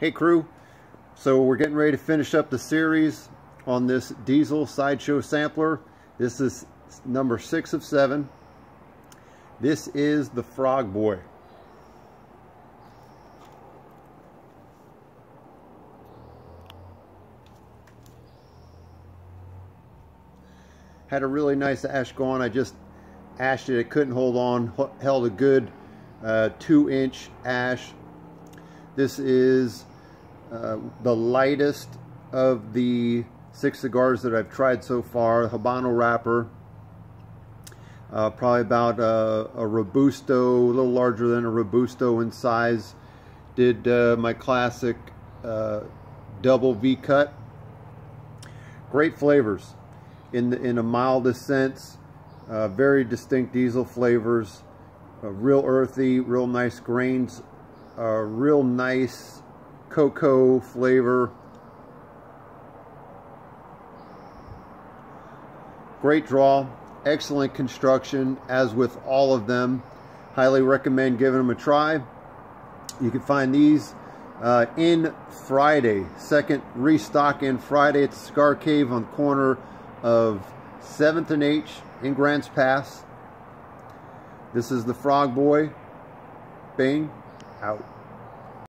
Hey crew, so we're getting ready to finish up the series on this diesel sideshow sampler. This is number six of seven. This is the Frog Boy. Had a really nice ash going. I just ashed it. It couldn't hold on. Held a good uh, two inch ash. This is uh, the lightest of the six cigars that I've tried so far. Habano wrapper. Uh, probably about a, a, Robusto, a little larger than a Robusto in size. Did uh, my classic uh, double V cut. Great flavors in, the, in a mildest sense. Uh, very distinct diesel flavors. real earthy, real nice grains. Real nice cocoa flavor. Great draw, excellent construction, as with all of them. Highly recommend giving them a try. You can find these uh, in Friday, second restock in Friday at the Cigar Cave on the corner of 7th and H in Grants Pass. This is the Frog Boy. Bing, out.